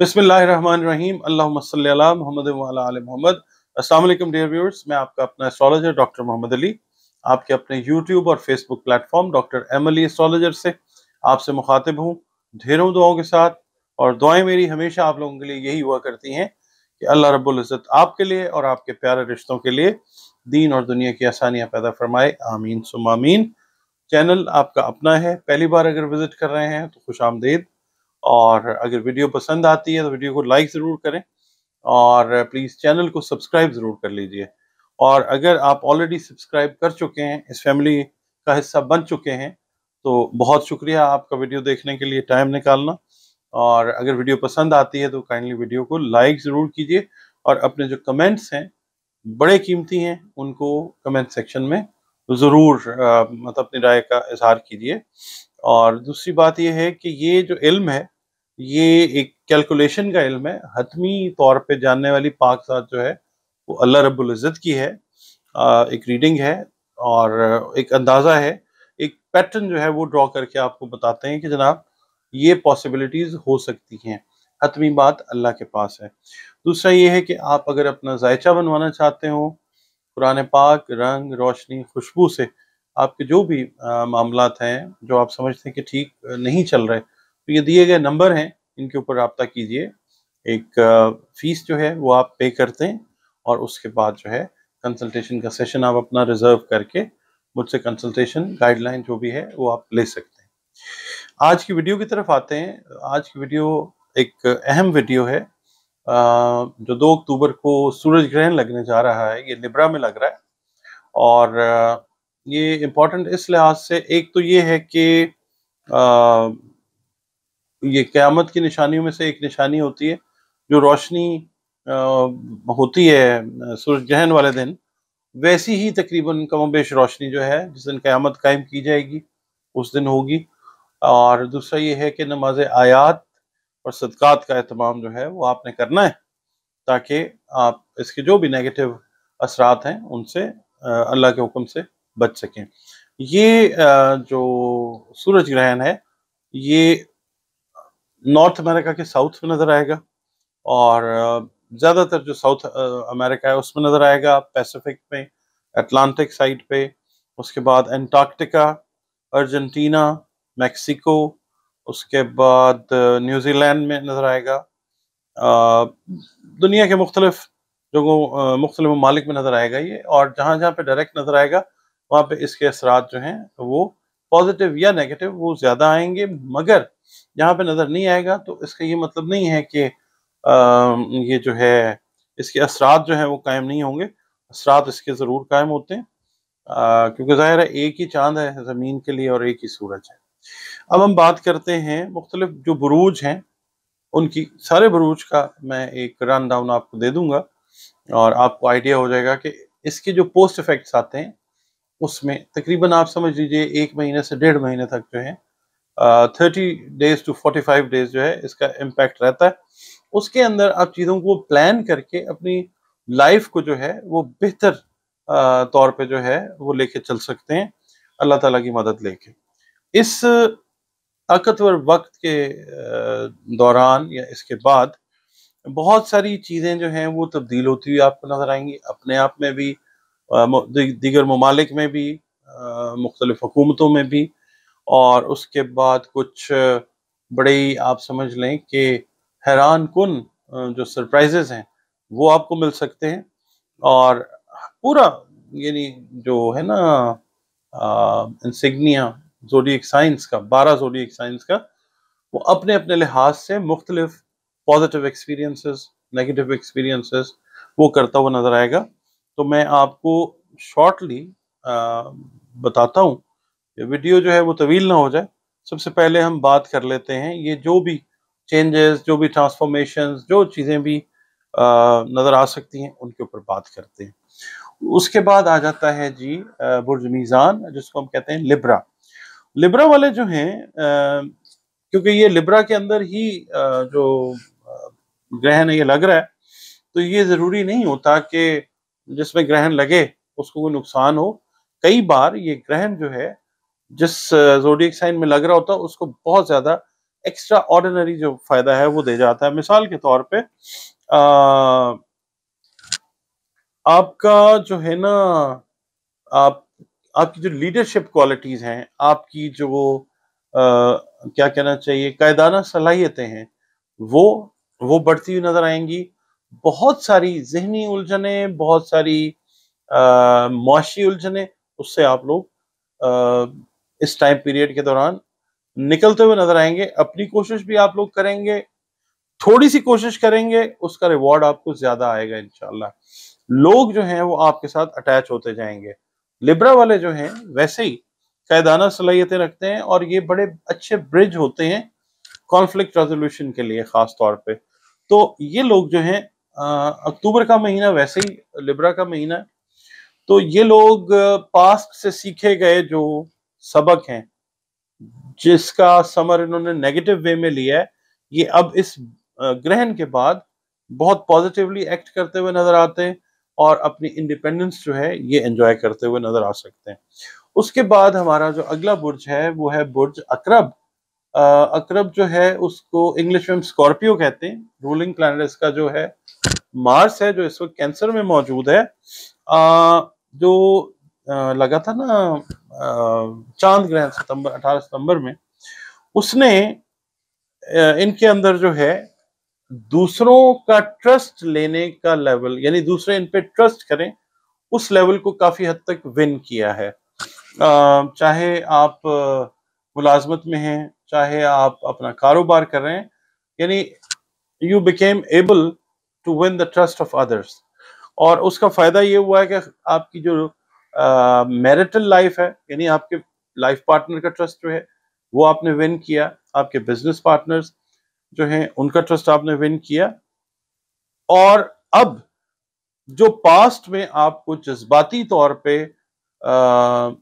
بسم اللہ الرحمن الرحیم، اللہم صلی اللہ محمد آل محمد۔ السلام علیکم ڈیئر ویورز، میں آپ کا اپنا اسٹرالوجر ڈاکٹر محمد علی، آپ کے اپنے یوٹیوب اور Facebook platform doctor M Ali astrologer سے آپ سے مخاطب ہوں۔ ڈھیروں دعاؤں کے ساتھ، اور دعائیں میری ہمیشہ آپ لوگوں کے لیے یہی ہوا کرتی ہیں کہ اللہ رب العزت آپ کے لیے اور آپ کے پیارے رشتوں کے لیے دین اور دنیا کی آسانیاں پیدا فرمائے۔ آمین سم آمین۔ چینل آپ کا اپنا ہے، پہلی بار اگر وزٹ کر رہے ہیں تو خوش آمدید۔ اور اگر ویڈیو پسند آتی ہے تو ویڈیو کو لائک ضرور کریں اور پلیز چینل کو سبسکرائب ضرور کر لیجیے۔ اور اگر آپ آلریڈی سبسکرائب کر چکے ہیں، اس فیملی کا حصہ بن چکے ہیں، تو بہت شکریہ آپ کا ویڈیو دیکھنے کے لیے ٹائم نکالنا۔ اور اگر ویڈیو پسند آتی ہے تو کائنڈلی ویڈیو کو لائک ضرور کیجیے۔ اور اپنے جو کمنٹس ہیں، بڑے قیمتی ہیں، ان کو کمنٹ سیکشن میں ضرور مطلب اپنی رائے کا اظہار کیجیے۔ اور دوسری بات یہ ہے کہ یہ جو علم ہے یہ ایک کیلکولیشن کا علم ہے۔ حتمی طور پہ جاننے والی پاک ذات جو ہے، وہ اللہ رب العزت کی ہے ایک ریڈنگ ہے اور ایک اندازہ ہے۔ ایک پیٹرن جو ہے، وہ ڈرا کر کے آپ کو بتاتے ہیں کہ جناب، یہ پاسبلٹیز ہو سکتی ہیں۔ حتمی بات اللہ کے پاس ہے۔ دوسرا یہ ہے کہ آپ اگر اپنا ذائچہ بنوانا چاہتے ہوں، قرآن پاک، رنگ، روشنی، خوشبو سے، آپ کے جو بھی معاملات ہیں جو آپ سمجھتے ہیں کہ ٹھیک نہیں چل رہے تو یہ دیے گئے نمبر ہیں، ان کے اوپر رابطہ کیجیے۔ ایک فیس جو ہے، وہ آپ پے کرتے ہیں اور اس کے بعد جو ہے، کنسلٹیشن کا سیشن آپ اپنا ریزرو کر کے مجھ سے کنسلٹیشن، گائیڈ لائن جو بھی ہے، وہ آپ لے سکتے ہیں۔ آج کی ویڈیو کی طرف آتے ہیں۔ آج کی ویڈیو ایک اہم ویڈیو ہے۔ جو دو اکتوبر کو سورج گرہن لگنے جا رہا ہے، یہ لبرا میں لگ رہا ہے۔ اور یہ امپورٹنٹ اس لحاظ سے ایک تو یہ ہے کہ یہ قیامت کی نشانیوں میں سے ایک نشانی ہوتی ہے، جو روشنی ہوتی ہے، سورج گرہن والے دن، ویسی ہی تقریباً کم و بیش روشنی جو ہے، جس دن قیامت قائم کی جائے گی، اس دن ہوگی۔ اور دوسرا یہ ہے کہ نماز آیات اور صدقات کا اہتمام جو ہے، وہ آپ نے کرنا ہے، تاکہ آپ اس کے جو بھی نیگیٹو اثرات ہیں، ان سے اللہ کے حکم سے بچ سکیں۔ یہ جو سورج گرہن ہے، یہ نارتھ امریکہ کے ساؤتھ میں نظر آئے گا اور زیادہ تر جو ساؤتھ امریکہ ہے اس میں نظر آئے گا پیسیفک میں اٹلانٹک سائٹ پہ، اس کے بعد انٹارکٹیکا، ارجنٹینا، میکسیکو، اس کے بعد نیوزی لینڈ میں نظر آئے گا دنیا کے مختلف جگہوں مختلف ممالک میں نظر آئے گا یہ، اور جہاں جہاں پہ ڈائریکٹ نظر آئے گا، وہاں پہ اس کے اثرات جو ہیں وہ پازیٹیو یا نیگیٹو وہ زیادہ آئیں گے، مگر جہاں پہ نظر نہیں آئے گا، تو اس کا یہ مطلب نہیں ہے کہ یہ جو ہے، اس کے اثرات جو ہیں وہ قائم نہیں ہوں گے۔ اثرات اس کے ضرور قائم ہوتے ہیں کیونکہ ظاہر ہے ایک ہی چاند ہے زمین کے لیے اور ایک ہی سورج ہے۔ اب ہم بات کرتے ہیں مختلف جو بروج ہیں، ان کی سارے بروج کا میں ایک رن ڈاؤن آپ کو دے دوں گا اور آپ کو آئیڈیا ہو جائے گا کہ اس کے جو پوسٹ افیکٹس آتے ہیں، اس میں تقریباً آپ سمجھ لیجیے ایک مہینے سے ڈیڑھ مہینے تک جو ہے thirty days to forty five days جو ہے اس کا امپیکٹ رہتا ہے۔ اس کے اندر آپ چیزوں کو پلان کر کے اپنی لائف کو جو ہے وہ بہتر طور پہ جو ہے وہ لے کے چل سکتے ہیں۔ اللہ تعالیٰ کی مدد لے کے۔ اس طاقتور وقت کے دوران یا اس کے بعد بہت ساری چیزیں جو ہیں وہ تبدیل ہوتی ہوئی آپ کو نظر آئیں گی۔ اپنے آپ میں بھی دیگر ممالک میں بھی مختلف حکومتوں میں بھی اور اس کے بعد کچھ بڑے آپ سمجھ لیں کہ حیران کن جو سرپرائزز ہیں، وہ آپ کو مل سکتے ہیں۔ اور پورا یعنی جو ہے نا انسگنیا زوڈیک سائنس کا، بارہ زوڈیک سائنس کا، وہ اپنے اپنے لحاظ سے مختلف پازیٹیو ایکسپیرینسز نیگیٹو ایکسپیرینسز وہ کرتا ہوا نظر آئے گا۔ تو میں آپ کو شارٹلی بتاتا ہوں ویڈیو جو ہے وہ طویل نہ ہو جائے۔ سب سے پہلے ہم بات کر لیتے ہیں، یہ جو بھی چینجز جو بھی ٹرانسفارمیشنز جو چیزیں بھی نظر آ سکتی ہیں، ان کے اوپر بات کرتے ہیں۔ اس کے بعد آ جاتا ہے جی برج میزان، جس کو ہم کہتے ہیں لبرا۔ لبرا والے جو ہیں کیونکہ یہ لبرا کے اندر ہی جو گرہن یہ لگ رہا ہے، تو یہ ضروری نہیں ہوتا کہ جس میں گرہن لگے، اس کو کوئی نقصان ہو۔ کئی بار یہ گرہن جو ہے جس زوڈیک سائن میں لگ رہا ہوتا اس کو بہت زیادہ ایکسٹرا آرڈنری جو فائدہ ہے، وہ دے جاتا ہے۔ مثال کے طور پہ آپ کا جو ہے نا، آپ آپ کی جو لیڈرشپ کوالٹیز ہیں، آپ کی جو کیا کہنا چاہیے، قائدانہ صلاحیتیں ہیں، وہ وہ بڑھتی ہوئی نظر آئیں گی۔ بہت ساری ذہنی الجھنیں، بہت ساری معاشی الجھنیں، اس سے آپ لوگ اس ٹائم پیریڈ کے دوران نکلتے ہوئے نظر آئیں گے، اپنی کوشش بھی آپ لوگ کریں گے، تھوڑی سی کوشش کریں گے، اس کا ریوارڈ آپ کو زیادہ آئے گا انشاءاللہ۔ لوگ جو ہیں وہ آپ کے ساتھ اٹیچ ہوتے جائیں گے۔ لبرا والے جو ہیں، ویسے ہی قیدانہ صلاحیتیں رکھتے ہیں اور یہ بڑے اچھے برج ہوتے ہیں کانفلکٹ ریزولوشن کے لیے خاص طور پہ۔ تو یہ لوگ جو ہیں اکتوبر کا مہینہ ویسے ہی لبرا کا مہینہ۔ ہے تو یہ لوگ پاسٹ سے سیکھے گئے جو سبق ہیں۔ جس کا سمر انہوں نے نیگیٹو وے میں لیا ہے، یہ اب اس گرہن کے بعد بہت پازیٹیولی ایکٹ کرتے ہوئے نظر آتے ہیں اور اپنی انڈیپینڈنس جو ہے، یہ انجوائے کرتے ہوئے نظر آ سکتے ہیں۔ اس کے بعد ہمارا جو اگلا برج ہے، وہ ہے برج اکرب اکرب جو ہے، اس کو انگلش میں اسکارپیو کہتے ہیں۔ رولنگ پلانٹ اس کا جو ہے مارس ہے، جو اس وقت کینسر میں موجود ہے۔ جو لگا تھا نا چاند گرہن ستمبر، اٹھارہ ستمبر میں اس نے ان کے اندر جو ہے، دوسروں کا ٹرسٹ لینے کا لیول یعنی دوسرے ان پہ ٹرسٹ کریں، اس لیول کو کافی حد تک ون کیا ہے۔ چاہے آپ ملازمت میں ہیں، چاہے آپ اپنا کاروبار کر رہے ہیں یعنی you became able to win the trust of others اور اس کا فائدہ یہ ہوا ہے کہ آپ کی جو میرٹل لائف ہے یعنی آپ کے لائف پارٹنر کا ٹرسٹ جو ہے، وہ آپ نے ون کیا۔ آپ کے بزنس پارٹنرز جو ہیں، ان کا ٹرسٹ آپ نے ون کیا۔ اور اب جو پاسٹ میں آپ کو جذباتی طور پہ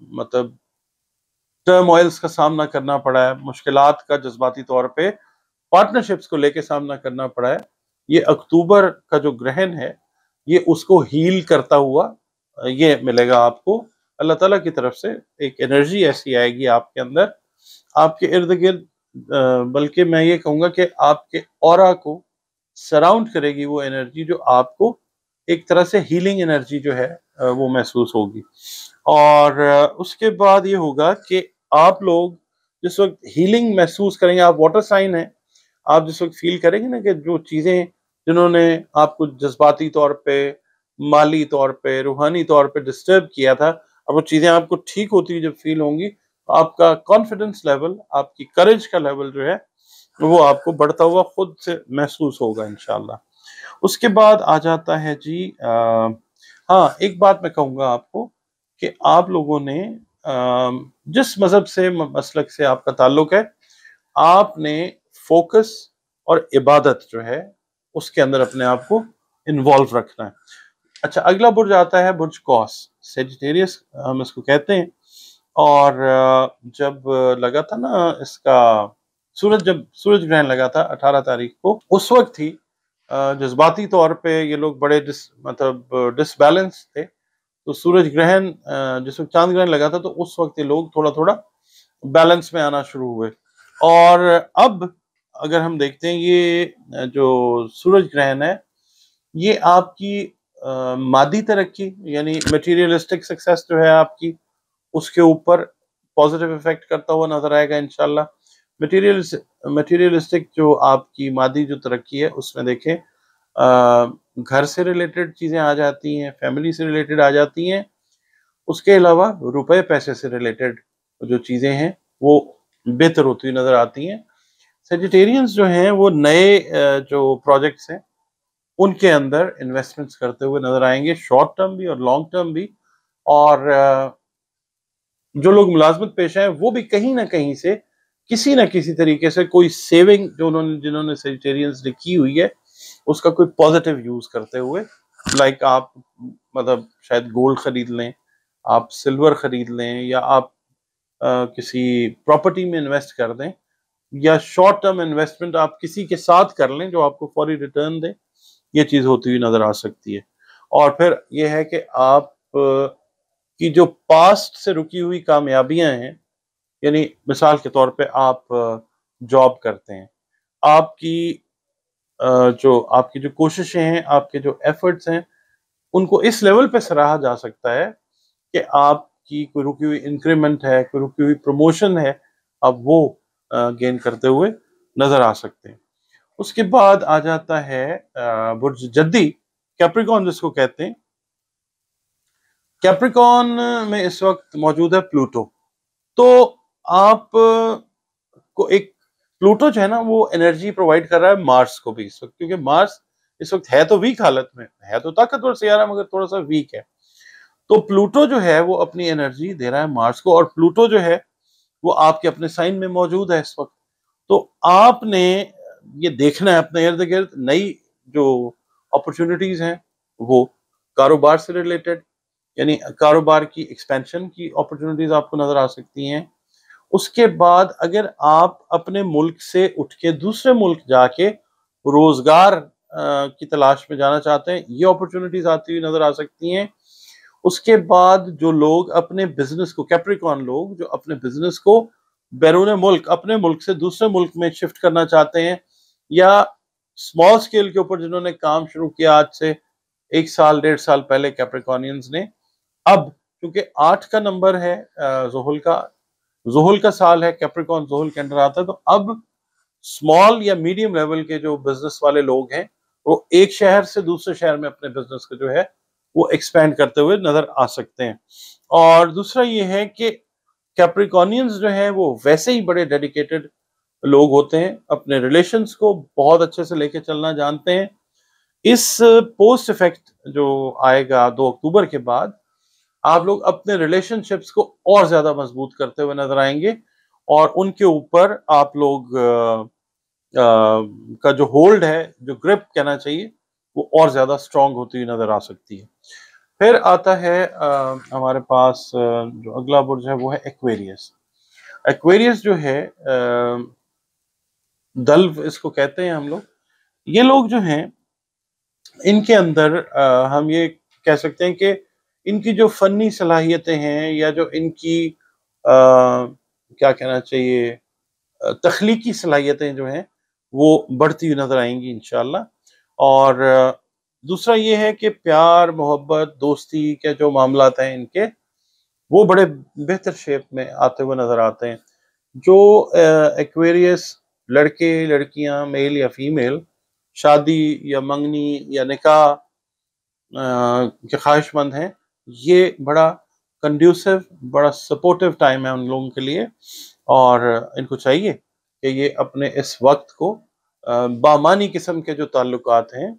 مطلب ٹرم آئلز کا سامنا کرنا پڑا ہے، مشکلات کا جذباتی طور پہ پارٹنرشپس کو لے کے سامنا کرنا پڑا ہے، یہ اکتوبر کا جو گرہن ہے، یہ اس کو ہیل کرتا ہوا یہ ملے گا آپ کو۔ اللہ تعالیٰ کی طرف سے ایک انرجی ایسی آئے گی آپ کے اندر۔ آپ کے ارد گرد بلکہ میں یہ کہوں گا کہ آپ کے اورا کو سراؤنڈ کرے گی وہ انرجی جو آپ کو ایک طرح سے ہیلنگ انرجی جو ہے وہ محسوس ہوگی۔ اور اس کے بعد یہ ہوگا کہ آپ لوگ جس وقت ہیلنگ محسوس کریں گے، آپ واٹر سائن ہیں۔ آپ جس وقت فیل کریں گے نا کہ جو چیزیں جنہوں نے آپ کو جذباتی طور پہ مالی طور پہ، روحانی طور پہ ڈسٹرب کیا تھا۔ اب وہ چیزیں آپ کو ٹھیک ہوتی ہوئی جب فیل ہوں گی آپ کا کانفیڈنس لیول آپ کی کریج کا لیول جو ہے، وہ آپ کو بڑھتا ہوا خود سے محسوس ہوگا انشاءاللہ۔ اس کے بعد آ جاتا ہے جی ہاں ایک بات میں کہوں گا آپ کو کہ آپ لوگوں نے جس مذہب سے، مسلک سے آپ کا تعلق ہے، آپ نے فوکس اور عبادت جو ہے، اس کے اندر اپنے آپ کو انوالو رکھنا ہے۔ اچھا اگلا برج آتا ہے برج کوس سیجیٹیریس ہم اس کو کہتے ہیں۔ اور جب لگا تھا نا اس کا سورج، جب سورج گرہن لگا تھا اٹھارہ تاریخ کو، اس وقت ہی جذباتی طور پہ یہ لوگ بڑے ڈس مطلب ڈس بیلنس تھے۔ تو سورج گرہن جس وقت چاند گرہن لگا تھا تو اس وقت یہ لوگ تھوڑا تھوڑا بیلنس میں آنا شروع ہوئے۔ اور اب اگر ہم دیکھتے ہیں یہ، جو سورج گرہن ہے، یہ آپ کی مادی ترقی یعنی میٹیریلسٹک سکسیس جو ہے آپ کی، اس کے اوپر پازیٹیو افیکٹ کرتا ہوا نظر آئے گا انشاءاللہ۔ میٹیریل میٹیریلسٹک جو آپ کی مادی جو ترقی ہے، اس میں دیکھیں گھر سے ریلیٹڈ چیزیں آ جاتی ہیں فیملی سے ریلیٹڈ آ جاتی ہیں۔ اس کے علاوہ روپے، پیسے سے ریلیٹڈ جو چیزیں ہیں، وہ بہتر ہوتی نظر آتی ہیں۔ سیجیٹیرینز جو ہیں، وہ نئے جو پروجیکٹس ہیں ان کے اندر انویسٹمنٹس کرتے ہوئے نظر آئیں گے شارٹ ٹرم بھی اور لانگ ٹرم بھی۔ اور جو لوگ ملازمت پیش ہیں وہ بھی کہیں نہ کہیں سے کسی نہ کسی طریقے سے کوئی سیونگ جو انہوں نے، جنہوں نے سیجیٹیرینز نے کی ہوئی ہے، اس کا کوئی پازیٹیو یوز کرتے ہوئے لائک آپ مطلب شاید گولڈ خرید لیں، آپ سلور خرید لیں یا آپ کسی پراپرٹی میں انویسٹ کر دیں، یا شارٹ ٹرم انویسٹمنٹ آپ کسی کے ساتھ کر لیں جو آپ کو فوری ریٹرن دیں یہ چیز ہوتی ہوئی نظر آ سکتی ہے۔ اور پھر یہ ہے کہ آپ، کی جو پاسٹ سے رکی ہوئی کامیابیاں ہیں یعنی مثال کے طور پہ آپ جاب کرتے ہیں۔ آپ کی، جو، آپ کی جو کوششیں ہیں، آپ کے جو ایفرٹس ہیں، ان کو اس لیول پہ سراہا جا سکتا ہے کہ آپ کی کوئی رکی ہوئی انکریمنٹ ہے، کوئی رکی ہوئی پروموشن ہے اب وہ گین کرتے ہوئے نظر آ سکتے ہیں۔ اس کے بعد آ جاتا ہے برج جدی کیپریکون جس کو کہتے ہیں۔ کیپریکون میں اس وقت موجود ہے پلوٹو تو آپ کو ایک پلوٹو جو ہے نا، وہ انرجی پرووائڈ کر رہا ہے مارس کو بھی اس وقت۔ کیونکہ مارس اس وقت ہے تو ویک حالت میں، ہے تو طاقتور سیارہ، مگر تھوڑا سا ویک ہے۔ تو پلوٹو جو ہے، وہ اپنی انرجی دے رہا ہے مارس کو، اور پلوٹو جو ہے، وہ آپ کے اپنے سائن میں موجود ہے اس وقت۔ تو آپ نے یہ دیکھنا ہے اپنے ارد گرد، نئی جو اپرچونٹیز ہیں، وہ کاروبار سے ریلیٹڈ یعنی کاروبار کی ایکسپینشن کی اپرچونٹیز آپ کو نظر آ سکتی ہیں۔ اس کے بعد اگر آپ اپنے ملک سے اٹھ کے دوسرے ملک جا کے روزگار کی تلاش میں جانا چاہتے ہیں، یہ اپرچونٹیز آتی ہوئی نظر آ سکتی ہیں۔ اس کے بعد جو لوگ اپنے بزنس کو کیپریکون لوگ جو اپنے بزنس کو بیرون ملک، اپنے ملک سے دوسرے ملک میں شفٹ کرنا چاہتے ہیں یا اسمال اسکیل کے اوپر جنہوں نے کام شروع کیا آج سے ایک سال، ڈیڑھ سال پہلے کیپریکونینز نے۔ اب کیونکہ آٹھ کا نمبر ہے زحل کا زحل کا سال ہے کیپریکون زحل کے اندر آتا ہے، تو اب اسمال یا میڈیم لیول کے جو بزنس والے لوگ ہیں، وہ ایک شہر سے دوسرے شہر میں اپنے بزنس کا جو ہے، وہ ایکسپینڈ کرتے ہوئے نظر آ سکتے ہیں۔ اور دوسرا یہ ہے کہ کیپریکونینز جو ہیں، وہ ویسے ہی بڑے ڈیڈیکیٹڈ لوگ ہوتے ہیں، اپنے ریلیشنز کو بہت اچھے سے لے کے چلنا جانتے ہیں۔ اس پوسٹ افیکٹ جو آئے گا دو اکتوبر کے بعد، آپ لوگ اپنے ریلیشن شپس کو اور زیادہ مضبوط کرتے ہوئے نظر آئیں گے اور ان کے اوپر آپ لوگ کا جو ہولڈ ہے، جو گرپ کہنا چاہیے، وہ اور زیادہ سٹرونگ ہوتی ہوئی نظر آ سکتی ہے۔ پھر آتا ہے ہمارے پاس جو اگلا برج ہے، وہ ہے ایکویریس ایکویریس جو ہے دلو اس کو کہتے ہیں ہم لوگ۔ یہ لوگ جو ہیں، ان کے اندر ہم یہ کہہ سکتے ہیں کہ ان کی جو فنی صلاحیتیں ہیں یا جو ان کی کیا کہنا چاہیے تخلیقی صلاحیتیں جو ہیں، وہ بڑھتی ہوئی نظر آئیں گی انشاءاللہ۔ اور دوسرا یہ ہے کہ پیار، محبت، دوستی کے جو معاملات ہیں ان کے، وہ بڑے بہتر شیپ میں آتے ہوئے نظر آتے ہیں۔ جو ایکویریس لڑکے، لڑکیاں میل یا فیمیل شادی یا منگنی یا نکاح کے خواہش مند ہیں۔ یہ بڑا کنڈیوسو بڑا سپورٹیو ٹائم ہے ان لوگوں کے لیے۔ اور ان کو چاہیے کہ یہ اپنے اس وقت کو بامانی قسم کے جو تعلقات ہیں،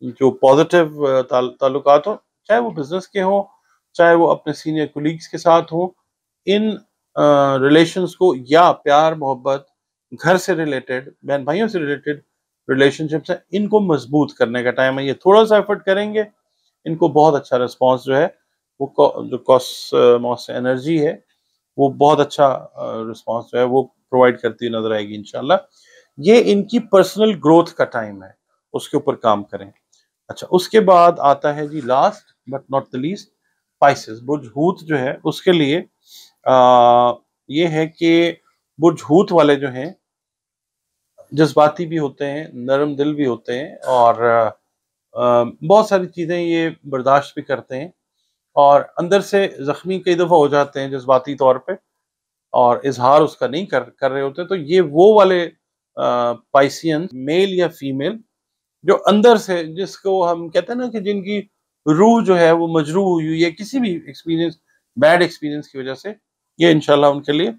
جو پازیٹیو تعلقات ہوں، چاہے وہ بزنس کے ہوں، چاہے وہ اپنے سینئر کولیگز کے ساتھ ہوں، ان ریلیشنز کو یا پیار، محبت گھر سے ریلیٹڈ بہن بھائیوں سے ریلیٹڈ ریلیشن شپس ہیں، ان کو مضبوط کرنے کا ٹائم ہے۔ یہ تھوڑا سا ایفرٹ کریں گے، ان کو بہت اچھا رسپانس جو ہے، وہ جو کوس انرجی ہے، وہ بہت اچھا رسپانس جو ہے، وہ پرووائڈ کرتی نظر آئے گی انشاءاللہ۔ یہ ان کی پرسنل گروتھ کا ٹائم ہے، اس کے اوپر کام کریں۔ اچھا اس کے بعد آتا ہے جی last but not the least Pisces برج ہوت جو ہے، اس کے لیے یہ ہے کہ برج ہوت والے جو ہیں جذباتی بھی ہوتے ہیں، نرم دل بھی ہوتے ہیں اور بہت ساری چیزیں یہ برداشت بھی کرتے ہیں اور اندر سے زخمی کئی دفعہ ہو جاتے ہیں جذباتی طور پہ اور اظہار اس کا نہیں کر رہے ہوتے، تو یہ وہ والے پائسین میل یا فیمیل جو اندر سے، جس کو ہم کہتے ہیں نا کہ جن کی روح جو ہے وہ مجروح ہوئی ہے، کسی بھی ایکسپیرینس بیڈ ایکسپیرینس کی وجہ سے، یہ انشاءاللہ ان کے لیے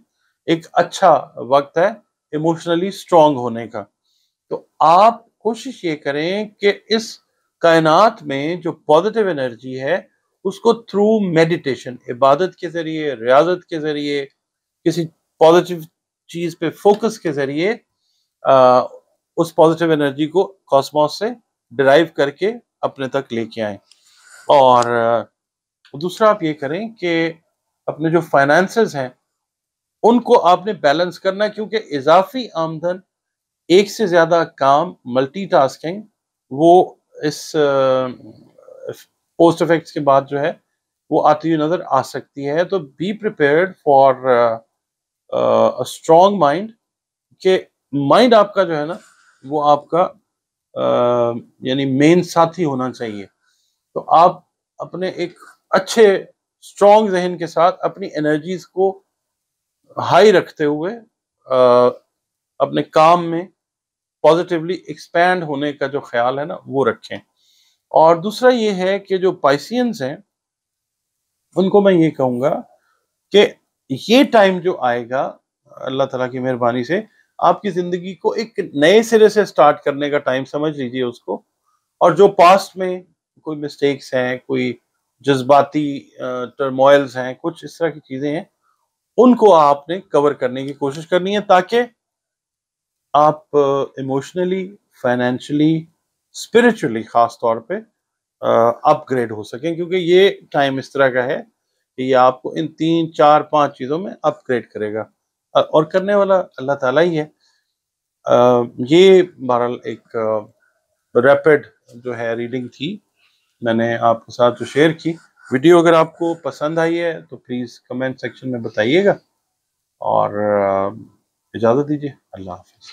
ایک اچھا وقت ہے۔ ایموشنلی سٹرونگ ہونے کا۔ تو آپ کوشش یہ کریں کہ اس کائنات میں جو پازیٹیو انرجی ہے، اس کو تھرو میڈیٹیشن عبادت کے ذریعے، ریاضت کے ذریعے، کسی پازیٹیو چیز پہ فوکس کے ذریعے اس پازیٹیو انرجی کو کاسموس سے ڈرائیو کر کے اپنے تک لے کے آئیں۔ اور دوسرا آپ یہ کریں کہ اپنے جو فائنانسز ہیں ان کو آپ نے بیلنس کرنا کیونکہ اضافی آمدن ایک سے زیادہ کام ملٹی ٹاسکنگ وہ اس پوسٹ افیکٹس کے بعد جو ہے وہ آتی ہوئی نظر آ سکتی ہے۔ تو be prepared for strong mind کہ مائنڈ آپ کا جو ہے نا وہ آپ کا یعنی مین ساتھی ہونا چاہیے۔ تو آپ اپنے ایک اچھے اسٹرانگ ذہن کے ساتھ اپنی انرجیز کو ہائی رکھتے ہوئے اپنے کام میں پازیٹیولی ایکسپینڈ ہونے کا جو خیال ہے نا، وہ رکھیں۔ اور دوسرا یہ ہے کہ جو پائسینز ہیں، ان کو میں یہ کہوں گا کہ یہ ٹائم جو آئے گا، اللہ تعالیٰ کی مہربانی سے، آپ کی زندگی کو ایک نئے سرے سے سٹارٹ کرنے کا ٹائم سمجھ لیجیے اس کو۔ اور جو پاسٹ میں کوئی مسٹیکس ہیں، کوئی جذباتی ٹرموائلز ہیں، کچھ اس طرح کی چیزیں ہیں ان کو آپ نے کور کرنے کی کوشش کرنی ہے تاکہ آپ ایموشنلی فائنینشلی اسپرچولی خاص طور پہ uh, اپ گریڈ ہو سکیں کیونکہ یہ ٹائم اس طرح کا ہے کہ یہ آپ کو ان تین، چار، پانچ چیزوں میں اپ گریڈ کرے گا۔ اور کرنے والا اللہ تعالیٰ ہی ہے۔ uh, یہ بہرحال ایک uh, ریپڈ جو ہے ریڈنگ تھی، میں نے آپ کے ساتھ جو شیئر کی۔ ویڈیو اگر آپ کو پسند آئی ہے تو پلیز کمنٹ سیکشن میں بتائیے گا اور اجازت دیجیے اللہ حافظ۔